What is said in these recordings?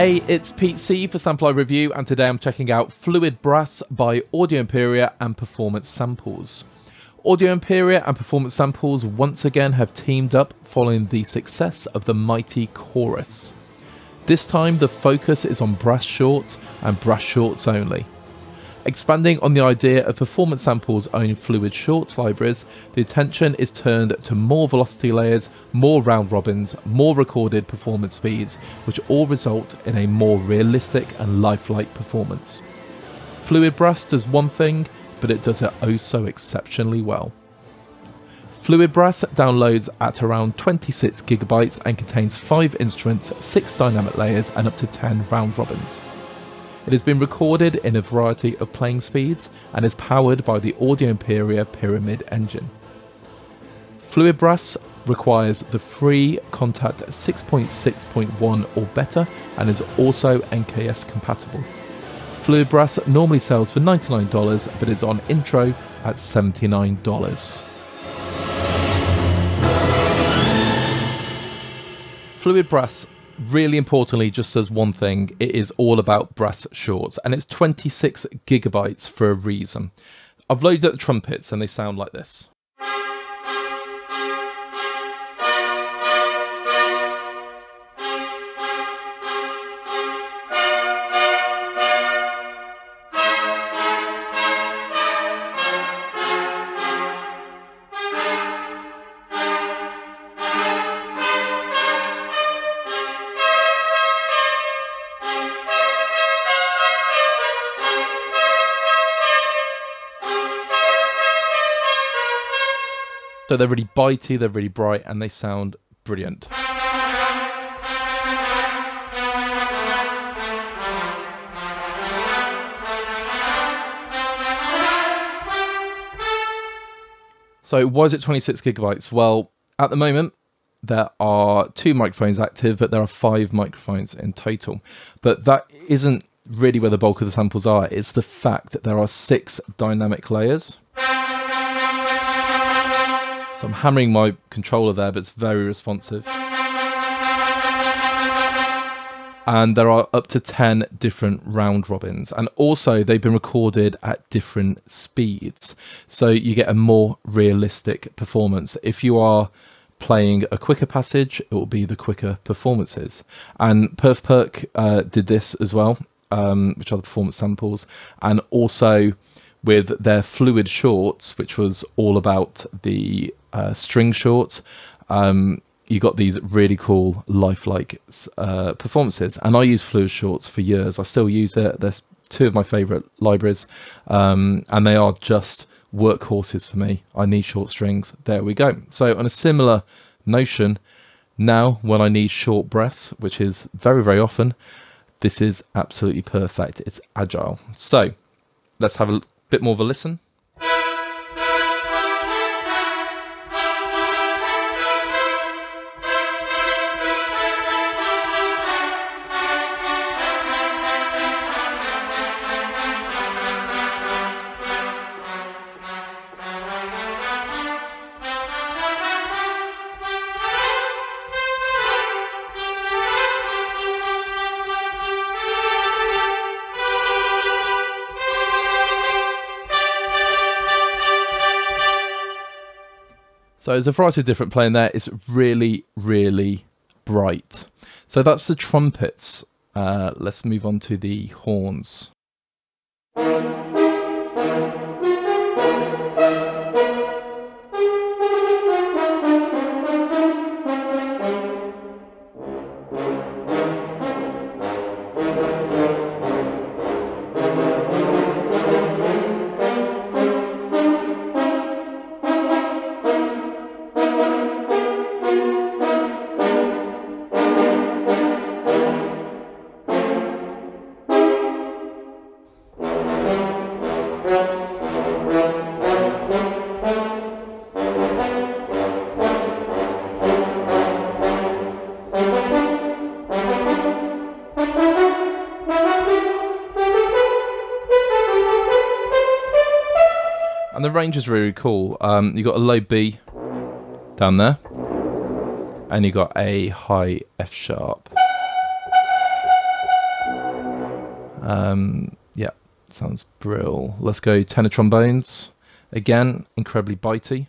Hey, it's Pete C for Sample Review, and today I'm checking out Fluid Brass by Audio Imperia and Performance Samples. Audio Imperia and Performance Samples once again have teamed up following the success of the mighty Chorus. This time the focus is on brass shorts and brass shorts only. Expanding on the idea of Performance Sample's own fluid shorts libraries, the attention is turned to more velocity layers, more round robins, more recorded performance speeds, which all result in a more realistic and lifelike performance. Fluid Brass does one thing, but it does it oh so exceptionally well. Fluid Brass downloads at around 26 gigabytes and contains 5 instruments, 6 dynamic layers, and up to 10 round robins. It has been recorded in a variety of playing speeds and is powered by the Audio Imperia Pyramid engine. Fluid Brass requires the free Kontakt 6.6.1 or better and is also NKS compatible. Fluid Brass normally sells for $99 but is on intro at $79. Fluid Brass really importantly just says one thing it is all about brass shorts and it's 26 gigabytes for a reason. I've loaded up the trumpets and they sound like this So they're really bitey, they're really bright, and they sound brilliant. So why is it 26 gigabytes? Well, at the moment, there are two microphones active, but there are five microphones in total. But that isn't really where the bulk of the samples are. It's the fact that there are six dynamic layers. So I'm hammering my controller there, but it's very responsive. And there are up to 10 different round robins. And also, they've been recorded at different speeds. So you get a more realistic performance. If you are playing a quicker passage, it will be the quicker performances. And Perf Perk uh, did this as well, um, which are the performance samples. And also, with their fluid shorts, which was all about the uh, string shorts. Um, you got these really cool lifelike uh, performances, and I use fluid shorts for years. I still use it. There's two of my favorite libraries, um, and they are just workhorses for me. I need short strings. There we go. So on a similar notion, now when I need short breaths, which is very very often, this is absolutely perfect. It's agile. So let's have a bit more of a listen. So there's a variety of different playing there. It's really, really bright. So that's the trumpets. Uh, let's move on to the horns. The range is really cool. Um, you got a low B down there, and you got a high F sharp. Um, yeah, sounds brill. Let's go tenor trombones. Again, incredibly bitey.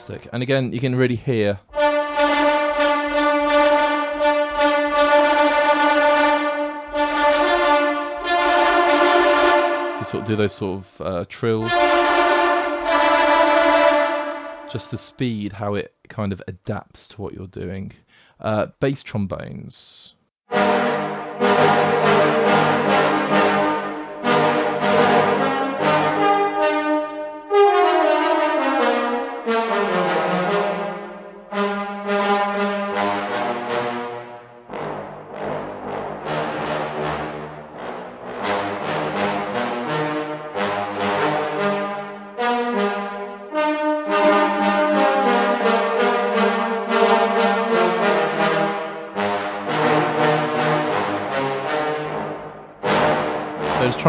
Fantastic. And again, you can really hear. You sort of do those sort of uh, trills. Just the speed, how it kind of adapts to what you're doing. Uh, bass trombones.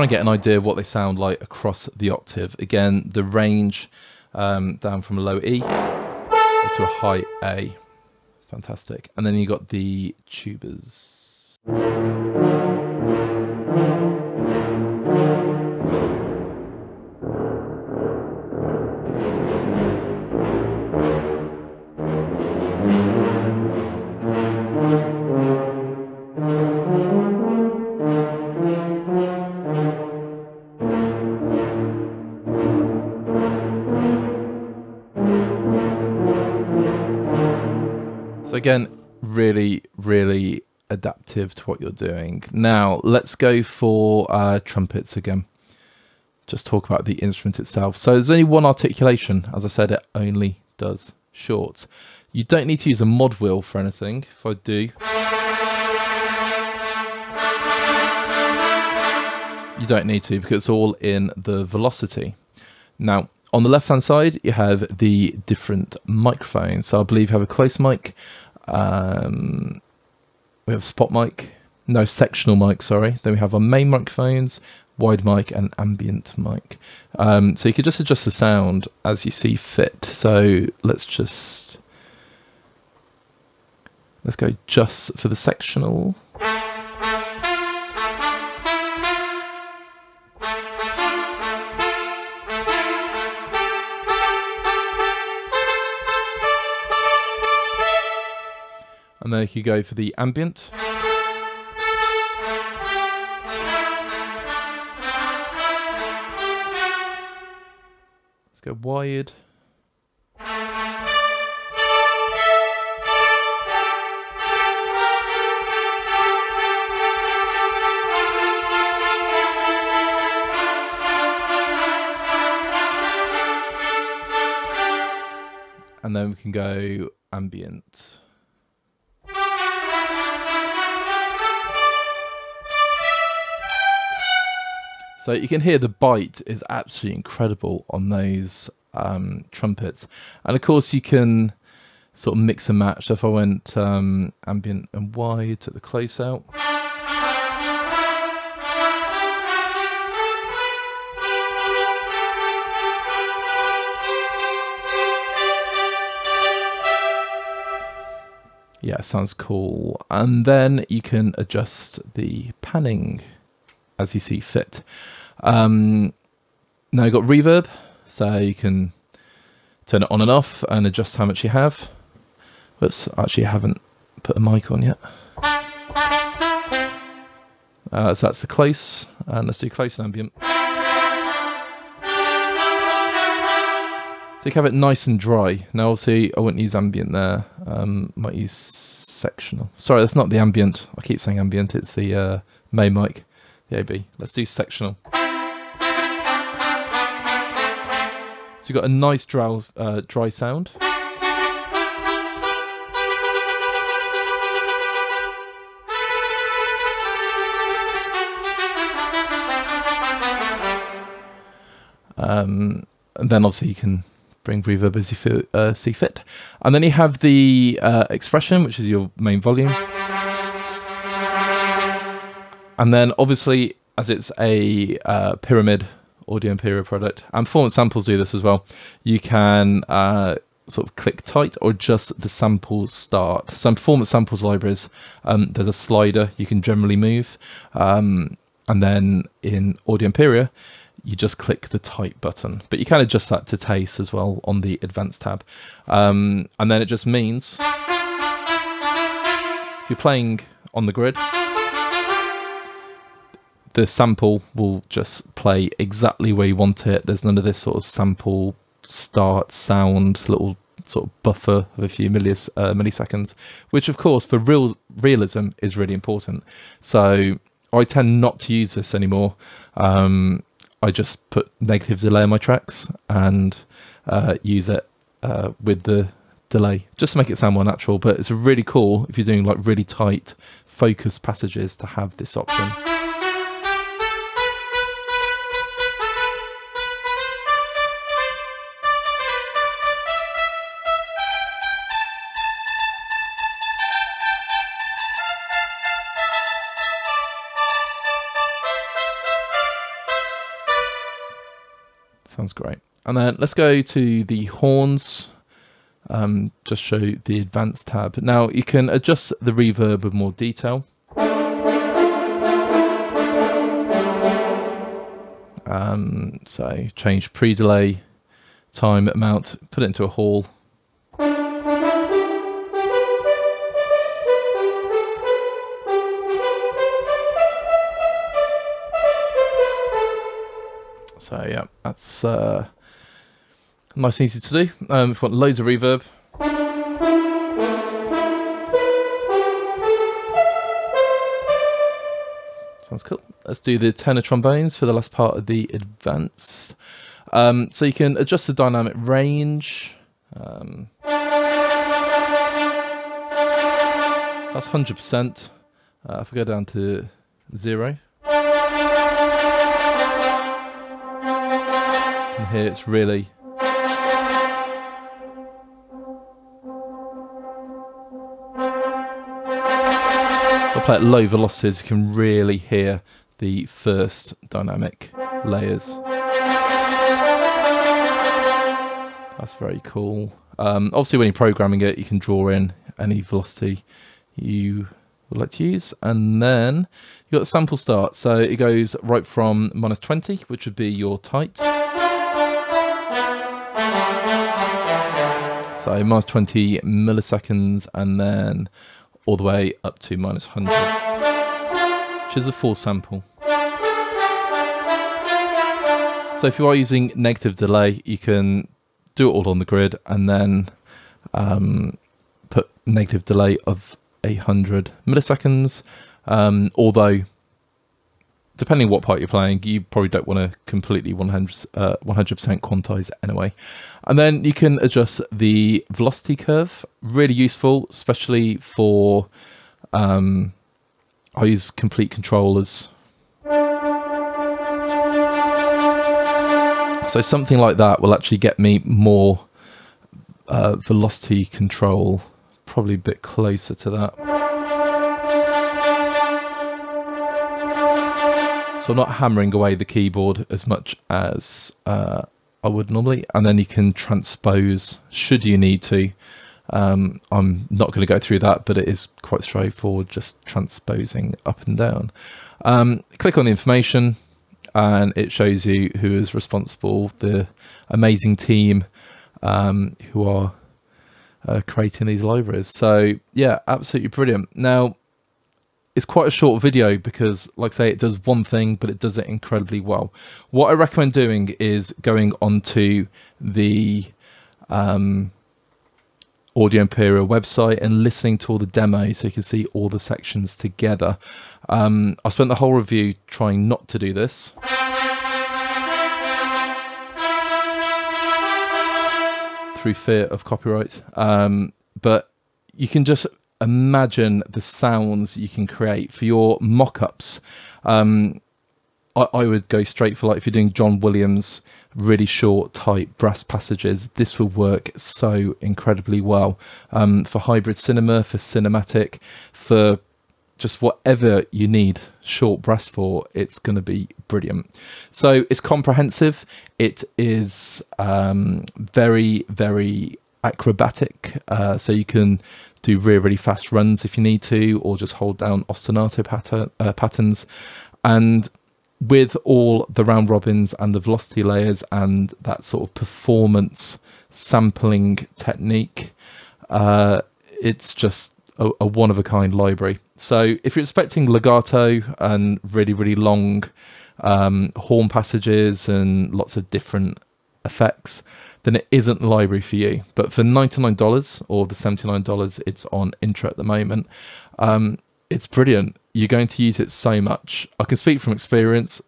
Trying to get an idea of what they sound like across the octave. Again, the range um, down from a low E to a high A. Fantastic. And then you got the tubas. So again, really, really adaptive to what you're doing. Now let's go for uh, trumpets again. Just talk about the instrument itself. So there's only one articulation. As I said, it only does short. You don't need to use a mod wheel for anything. If I do, you don't need to because it's all in the velocity. Now, on the left hand side, you have the different microphones. So I believe you have a close mic, um, we have spot mic, no sectional mic, sorry. Then we have our main microphones, wide mic, and ambient mic. Um, so you could just adjust the sound as you see fit. So let's just let's go just for the sectional. You go for the ambient. Let's go wide. And then we can go ambient. So you can hear the bite is absolutely incredible on those um, trumpets, and of course you can sort of mix and match. So if I went um, ambient and wide, took the close out. Yeah, sounds cool. And then you can adjust the panning as you see fit. Um, now you've got reverb, so you can turn it on and off and adjust how much you have. Whoops, actually I haven't put a mic on yet. Uh, so that's the close, and let's do close and ambient. So you can have it nice and dry. Now obviously I wouldn't use ambient there, um, might use sectional. Sorry, that's not the ambient. I keep saying ambient, it's the uh, main mic. AB. Let's do sectional. So you've got a nice dry, uh, dry sound. Um, and then obviously you can bring reverb as you feel, uh, see fit. And then you have the uh, expression, which is your main volume. And then obviously, as it's a uh, pyramid Audio Imperia product, and performance samples do this as well, you can uh, sort of click tight or just the samples start. Some performance samples libraries, um, there's a slider you can generally move. Um, and then in Audio Imperia, you just click the tight button. But you can adjust that to taste as well on the advanced tab. Um, and then it just means if you're playing on the grid, the sample will just play exactly where you want it. There's none of this sort of sample start sound little sort of buffer of a few millis, uh, milliseconds, which of course for real realism is really important. So I tend not to use this anymore. Um, I just put negative delay on my tracks and uh, use it uh, with the delay just to make it sound more natural. But it's really cool if you're doing like really tight focus passages to have this option. Sounds great. And then let's go to the horns. Um, just show the advanced tab. Now you can adjust the reverb with more detail. Um, so change pre-delay, time amount, put it into a hall. So yeah, that's uh, nice and easy to do. Um, if you want loads of reverb, sounds cool. Let's do the tenor trombones for the last part of the advanced. Um, so you can adjust the dynamic range. Um, so that's 100%. Uh, if I go down to zero, here it's really I play at low velocities you can really hear the first dynamic layers. That's very cool. Um, obviously when you're programming it you can draw in any velocity you would like to use. And then you've got sample start. So it goes right from minus 20 which would be your tight So minus 20 milliseconds and then all the way up to minus 100, which is a full sample. So if you are using negative delay, you can do it all on the grid and then um, put negative delay of 100 milliseconds. Um, although depending what part you're playing, you probably don't want to completely 100 uh, 100% quantize anyway. And then you can adjust the velocity curve. Really useful, especially for um, I use complete controllers. So something like that will actually get me more uh, velocity control, probably a bit closer to that. So I'm not hammering away the keyboard as much as uh, I would normally. And then you can transpose should you need to. Um, I'm not going to go through that, but it is quite straightforward, just transposing up and down. Um, click on the information and it shows you who is responsible, the amazing team um, who are uh, creating these libraries. So yeah, absolutely brilliant. Now, it's quite a short video because like I say it does one thing but it does it incredibly well. What I recommend doing is going onto the um, Audio Imperia website and listening to all the demos so you can see all the sections together. Um, I spent the whole review trying not to do this. Through fear of copyright. Um, but you can just imagine the sounds you can create for your mock-ups. Um, I, I, would go straight for like if you're doing John Williams really short tight brass passages this will work so incredibly well. Um, for hybrid cinema for cinematic for just whatever you need short brass for it's going to be brilliant. So it's comprehensive. It is um, very very acrobatic uh, so you can do really really fast runs if you need to or just hold down ostinato uh, patterns and with all the round robins and the velocity layers and that sort of performance sampling technique, uh, it's just a, a one of a kind library. So if you're expecting legato and really, really long um, horn passages and lots of different effects, then it isn't the library for you. But for $99 or the $79 it's on intro at the moment, um, it's brilliant. You're going to use it so much. I can speak from experience.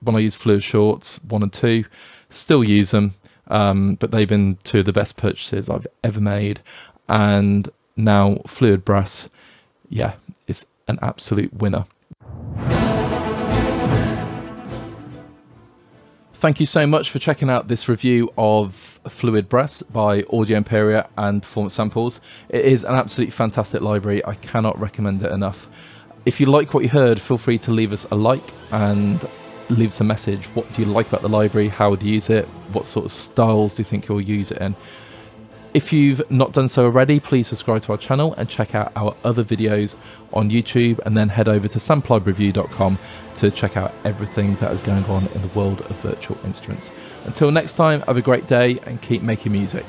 When I use Fluid Shorts 1 and 2, still use them, um, but they've been two of the best purchases I've ever made. And now Fluid Brass, yeah, it's an absolute winner. Thank you so much for checking out this review of Fluid Brass by Audio Imperia and Performance Samples. It is an absolutely fantastic library. I cannot recommend it enough. If you like what you heard, feel free to leave us a like and leave us a message. What do you like about the library? How would you use it? What sort of styles do you think you'll use it in? If you've not done so already, please subscribe to our channel and check out our other videos on YouTube and then head over to samplelibraryreview.com to check out everything that is going on in the world of virtual instruments. Until next time, have a great day and keep making music.